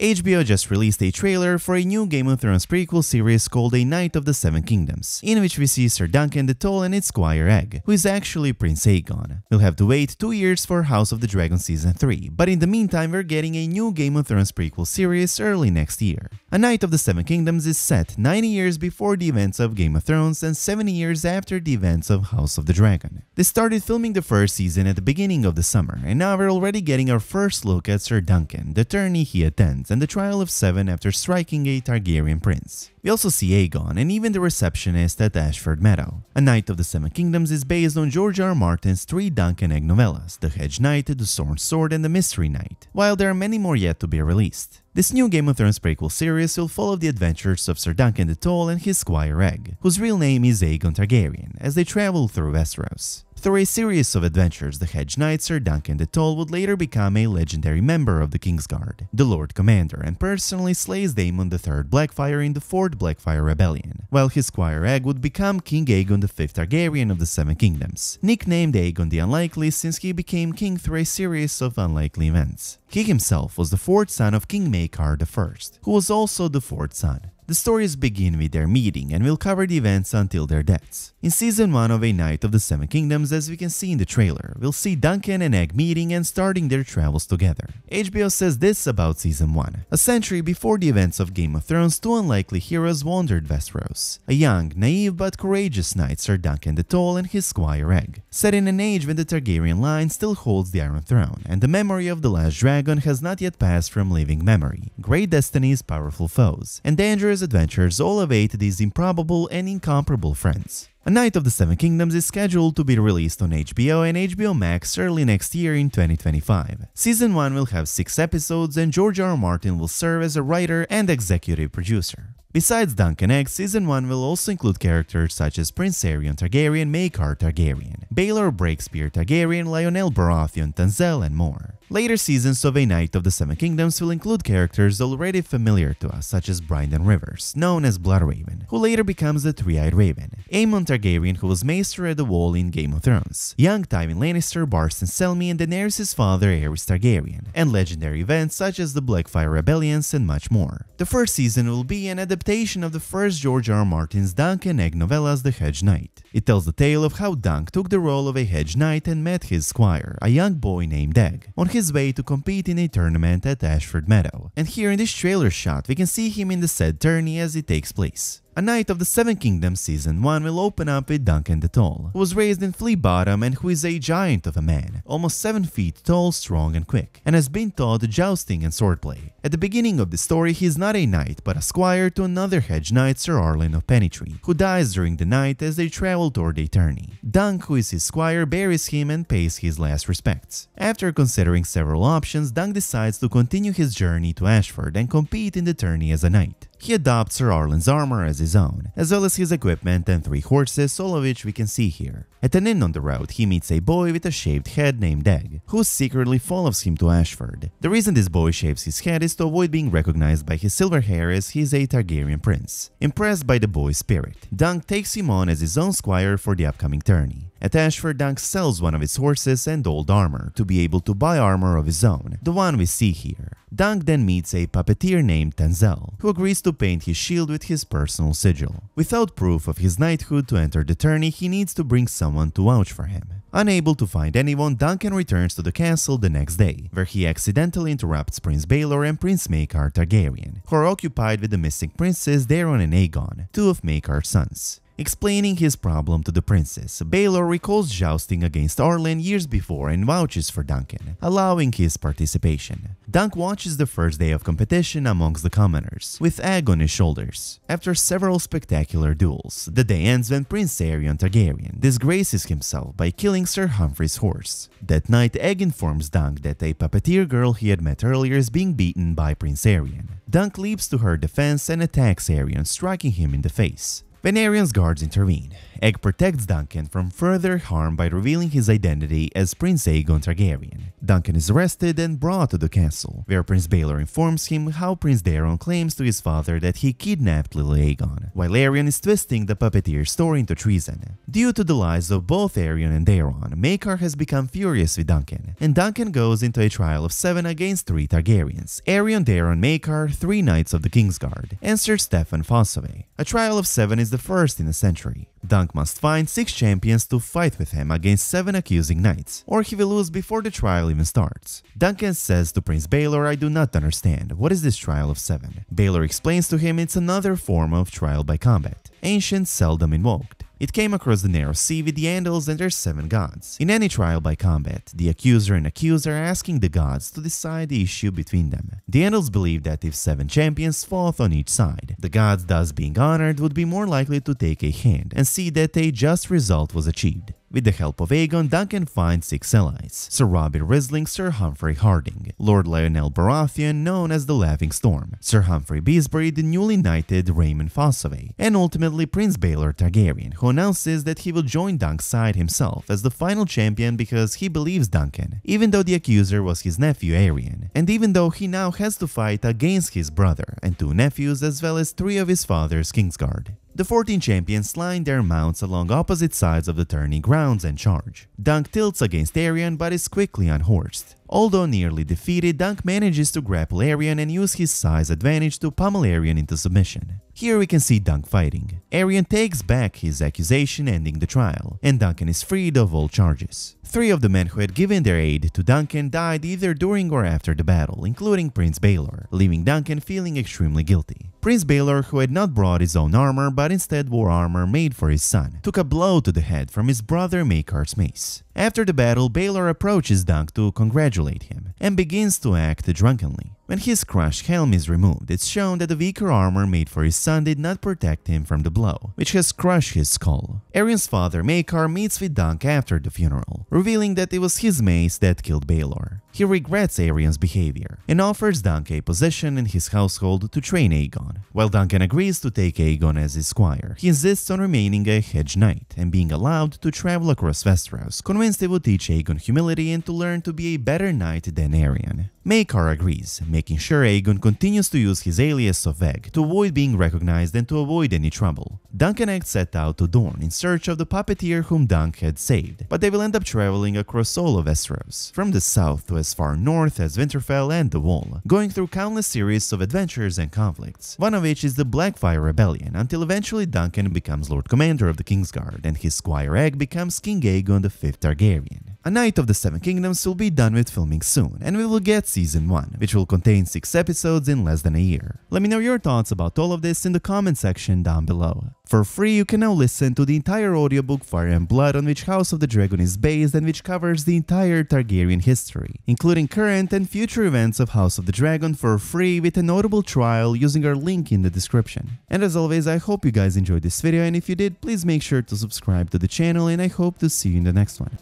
HBO just released a trailer for a new Game of Thrones prequel series called A Knight of the Seven Kingdoms, in which we see Sir Duncan the Tall and its squire Egg, who is actually Prince Aegon. We'll have to wait two years for House of the Dragon Season 3, but in the meantime we're getting a new Game of Thrones prequel series early next year. A Knight of the Seven Kingdoms is set 90 years before the events of Game of Thrones and 70 years after the events of House of the Dragon. They started filming the first season at the beginning of the summer, and now we're already getting our first look at Sir Duncan, the tourney he attends, and the trial of seven after striking a Targaryen prince. We also see Aegon and even the receptionist at Ashford Meadow. A Knight of the Seven Kingdoms is based on George R. R. Martin's three Dunk and Egg novellas, The Hedge Knight, The Sworn Sword, and The Mystery Knight, while there are many more yet to be released. This new Game of Thrones prequel series will follow the adventures of Sir Duncan the Tall and his squire Egg, whose real name is Aegon Targaryen, as they travel through Westeros. Through a series of adventures, the Hedge Knight Sir Duncan the Tall would later become a legendary member of the Kingsguard, the Lord Commander, and personally slays Daemon III Blackfyre in the Fourth Blackfyre Rebellion, while his squire Egg would become King Aegon the V Targaryen of the Seven Kingdoms, nicknamed Aegon the Unlikely since he became king through a series of unlikely events. He himself was the fourth son of King Maekar I, who was also the fourth son. The stories begin with their meeting and will cover the events until their deaths. In season 1 of A Knight of the Seven Kingdoms, as we can see in the trailer, we'll see Duncan and Egg meeting and starting their travels together. HBO says this about season 1. A century before the events of Game of Thrones, two unlikely heroes wandered Westeros. A young, naive but courageous knight Sir Duncan the Tall and his squire Egg. Set in an age when the Targaryen line still holds the Iron Throne, and the memory of the last dragon has not yet passed from living memory. Great destinies, powerful foes, and dangerous adventures all await these improbable and incomparable friends. A Knight of the Seven Kingdoms is scheduled to be released on HBO and HBO Max early next year in 2025. Season 1 will have 6 episodes and George R. R. Martin will serve as a writer and executive producer. Besides Dunk and Egg, Season 1 will also include characters such as Prince Aerion Targaryen, Maekar Targaryen, Baelor Breakspear Targaryen, Lyonel Baratheon, Tanselle, and more. Later seasons of A Knight of the Seven Kingdoms will include characters already familiar to us such as Brynden Rivers, known as Bloodraven, who later becomes the Three-Eyed Raven, Aemon Targaryen who was Maester at the Wall in Game of Thrones, young Tywin Lannister, Barristan Selmy, and Daenerys' father Aerys Targaryen, and legendary events such as the Blackfyre Rebellions and much more. The first season will be an adaptation of the first George R. R. Martin's Dunk and Egg novellas The Hedge Knight. It tells the tale of how Dunk took the role of a Hedge Knight and met his squire, a young boy named Egg, on his way to compete in a tournament at Ashford Meadow. And here in this trailer shot, we can see him in the said tourney as it takes place. A Knight of the Seven Kingdoms Season 1 will open up with Duncan the Tall, who was raised in Flea Bottom and who is a giant of a man, almost 7 feet tall, strong and quick, and has been taught jousting and swordplay. At the beginning of the story, he is not a knight, but a squire to another hedge knight, Sir Arlen of Pennytree, who dies during the night as they travel toward a tourney. Dunk, who is his squire, buries him and pays his last respects. After considering several options, Dunk decides to continue his journey to Ashford and compete in the tourney as a knight. He adopts Sir Arlen's armor as his own, as well as his equipment and three horses, all of which we can see here. At an inn on the road, he meets a boy with a shaved head named Egg, who secretly follows him to Ashford. The reason this boy shaves his head is to avoid being recognized by his silver hair as he is a Targaryen prince. Impressed by the boy's spirit, Dunk takes him on as his own squire for the upcoming tourney. At Ashford, Dunk sells one of his horses and old armor to be able to buy armor of his own, the one we see here. Dunk then meets a puppeteer named Tanselle, who agrees to paint his shield with his personal sigil. Without proof of his knighthood to enter the tourney, he needs to bring someone to vouch for him. Unable to find anyone, Duncan returns to the castle the next day, where he accidentally interrupts Prince Baelor and Prince Maekar Targaryen, who are occupied with the missing princes Daeron and Aegon, two of Maekar's sons. Explaining his problem to the princess, Baelor recalls jousting against Arlen years before and vouches for Duncan, allowing his participation. Dunk watches the first day of competition amongst the commoners, with Egg on his shoulders. After several spectacular duels, the day ends when Prince Aerion Targaryen disgraces himself by killing Sir Humphrey's horse. That night, Egg informs Dunk that a puppeteer girl he had met earlier is being beaten by Prince Aerion. Dunk leaps to her defense and attacks Aerion, striking him in the face. When Aerion's guards intervene, Egg protects Duncan from further harm by revealing his identity as Prince Aegon Targaryen. Duncan is arrested and brought to the castle, where Prince Baelor informs him how Prince Daeron claims to his father that he kidnapped little Aegon, while Aerion is twisting the puppeteer's story into treason. Due to the lies of both Aerion and Daeron, Maekar has become furious with Duncan, and Duncan goes into a trial of seven against three Targaryens, Aerion, Daeron, Maekar, three Knights of the Kingsguard, and Sir Steffon Fossoway. A trial of seven is the first in a century. Dunk must find six champions to fight with him against seven accusing knights, or he will lose before the trial even starts. Duncan says to Prince Baelor, I do not understand, what is this trial of seven? Baelor explains to him it's another form of trial by combat, ancient seldom invoked. It came across the narrow sea with the Andals and their seven gods. In any trial by combat, the accuser and accused are asking the gods to decide the issue between them. The Andals believe that if seven champions fought on each side, the gods thus being honored would be more likely to take a hand and see that a just result was achieved. With the help of Aegon, Duncan finds six allies Sir Robbie Rhysling, Sir Humphrey Harding, Lord Lyonel Baratheon, known as the Laughing Storm, Sir Humphrey Beesbury, the newly knighted Raymond Fossoway, and ultimately Prince Baelor Targaryen, who announces that he will join Dunk's side himself as the final champion because he believes Duncan, even though the accuser was his nephew Aerion, and even though he now has to fight against his brother and two nephews as well as three of his father's Kingsguard. The 14 champions line their mounts along opposite sides of the tourney grounds and charge. Dunk tilts against Aerion but is quickly unhorsed. Although nearly defeated, Dunk manages to grapple Aerion and use his size advantage to pummel Aerion into submission. Here we can see Dunk fighting. Aerion takes back his accusation ending the trial, and Duncan is freed of all charges. Three of the men who had given their aid to Duncan died either during or after the battle, including Prince Baelor, leaving Duncan feeling extremely guilty. Prince Baelor, who had not brought his own armor but instead wore armor made for his son, took a blow to the head from his brother Maekar's mace. After the battle, Baelor approaches Dunk to congratulate him and begins to act drunkenly. When his crushed helm is removed, it's shown that the weaker armor made for his son did not protect him from the blow, which has crushed his skull. Aerion's father, Maekar, meets with Dunk after the funeral, revealing that it was his mace that killed Baelor. He regrets Aerion's behavior and offers Dunk a position in his household to train Aegon. While Duncan agrees to take Aegon as his squire, he insists on remaining a hedge knight and being allowed to travel across Westeros, convinced it would teach Aegon humility and to learn to be a better knight than Aerion. Maekar agrees, making sure Aegon continues to use his alias of Egg to avoid being recognized and to avoid any trouble. Dunk and Egg set out to Dorne in search of the puppeteer whom Dunk had saved, but they will end up traveling across all of Westeros, from the south to as far north as Winterfell and the Wall, going through countless series of adventures and conflicts, one of which is the Blackfyre Rebellion, until eventually Duncan becomes Lord Commander of the Kingsguard and his squire Egg becomes King Aegon V Targaryen. A Knight of the Seven Kingdoms will be done with filming soon, and we will get season 1, which will contain 6 episodes in less than a year. Let me know your thoughts about all of this in the comment section down below. For free, you can now listen to the entire audiobook Fire and Blood on which House of the Dragon is based and which covers the entire Targaryen history, including current and future events of House of the Dragon for free with an Audible trial using our link in the description. And as always, I hope you guys enjoyed this video and if you did, please make sure to subscribe to the channel and I hope to see you in the next one.